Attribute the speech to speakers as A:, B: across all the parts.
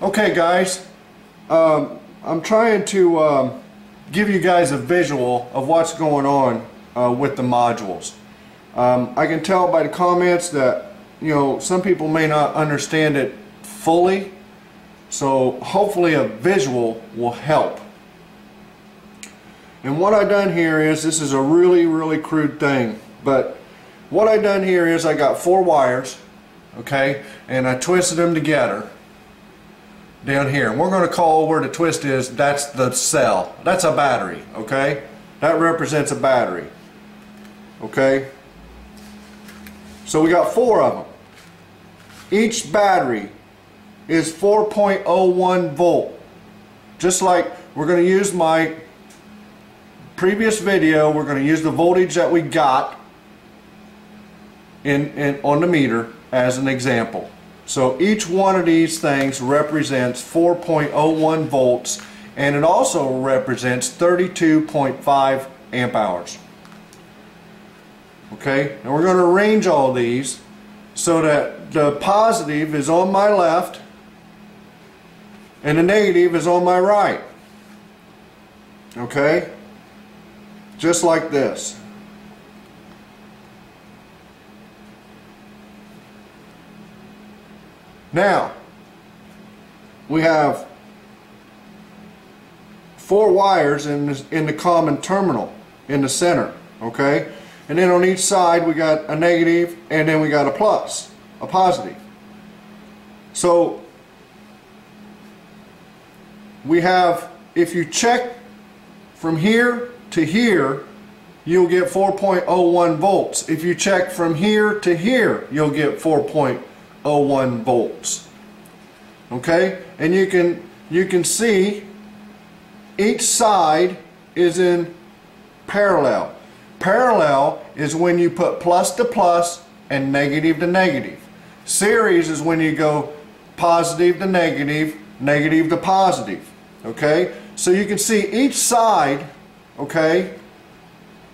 A: Okay guys, um, I'm trying to um, give you guys a visual of what's going on uh, with the modules. Um, I can tell by the comments that you know some people may not understand it fully so hopefully a visual will help. And what I've done here is, this is a really, really crude thing, but what I've done here is I got four wires, okay, and I twisted them together down here. And we're going to call where the twist is, that's the cell. That's a battery, okay? That represents a battery, okay? So we got four of them. Each battery is 4.01 volt. Just like we're going to use my previous video, we're going to use the voltage that we got in, in on the meter as an example. So each one of these things represents 4.01 volts and it also represents 32.5 amp hours. Okay, and we're going to arrange all these so that the positive is on my left and the negative is on my right. Okay? Just like this. Now, we have four wires in, in the common terminal in the center, okay? And then on each side we got a negative and then we got a plus, a positive. So we have, if you check from here to here, you'll get 4.01 volts. If you check from here to here, you'll get 4.01 Oh volts. Okay? And you can you can see each side is in parallel. Parallel is when you put plus to plus and negative to negative. Series is when you go positive to negative negative to positive. Okay? So you can see each side, okay,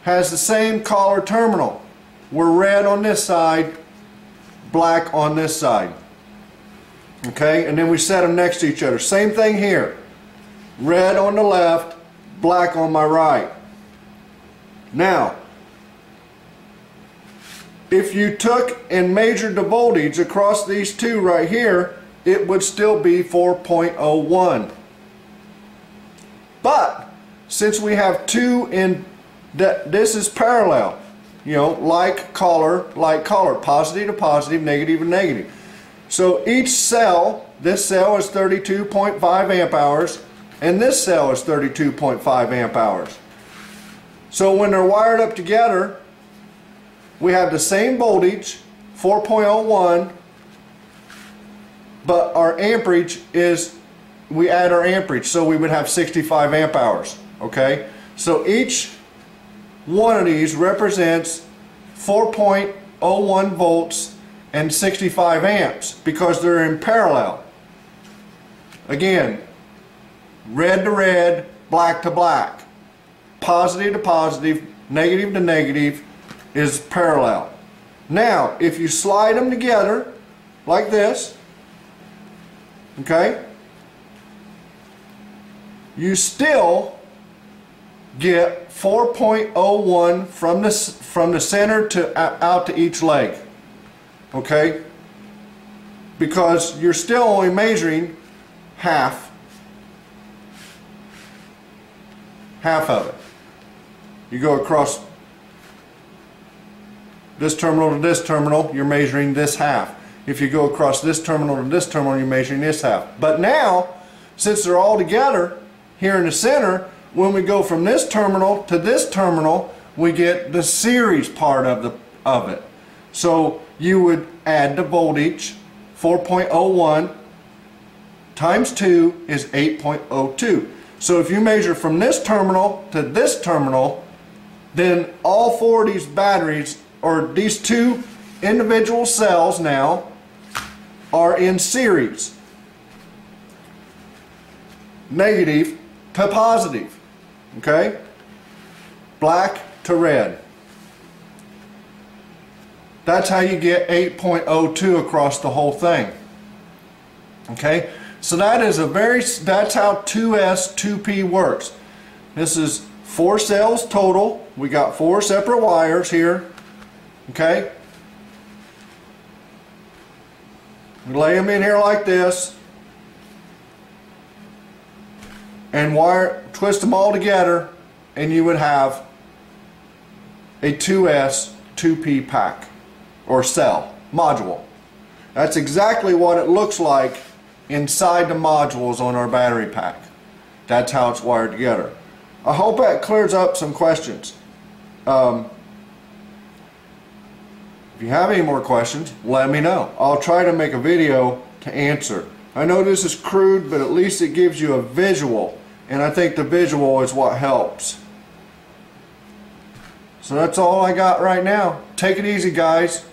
A: has the same collar terminal. We're red on this side, black on this side. Okay? And then we set them next to each other. Same thing here. Red on the left, black on my right. Now, if you took and measured the voltage across these two right here, it would still be 4.01. But since we have two in that this is parallel, you know, like color, like color, positive to positive, negative to negative. So each cell, this cell is 32.5 amp hours, and this cell is 32.5 amp hours. So when they're wired up together, we have the same voltage, 4.01, but our amperage is, we add our amperage, so we would have 65 amp hours, okay? So each one of these represents 4.01 volts and 65 amps because they're in parallel. Again, red to red, black to black. Positive to positive, negative to negative is parallel. Now, if you slide them together like this, okay, you still get 4.01 from the, from the center to out to each leg. Okay? Because you're still only measuring half half of it. You go across this terminal to this terminal, you're measuring this half. If you go across this terminal to this terminal, you're measuring this half. But now, since they're all together here in the center, when we go from this terminal to this terminal, we get the series part of, the, of it. So you would add the voltage, 4.01 times 2 is 8.02. So if you measure from this terminal to this terminal, then all four of these batteries, or these two individual cells now, are in series. Negative to positive. Okay? Black to red. That's how you get 8.02 across the whole thing. Okay? So that is a very, that's how 2S, 2P works. This is four cells total. We got four separate wires here. Okay? We lay them in here like this. And wire, twist them all together and you would have a 2S 2P pack or cell module. That's exactly what it looks like inside the modules on our battery pack. That's how it's wired together. I hope that clears up some questions. Um, if you have any more questions, let me know. I'll try to make a video to answer. I know this is crude, but at least it gives you a visual. And I think the visual is what helps. So that's all I got right now. Take it easy, guys.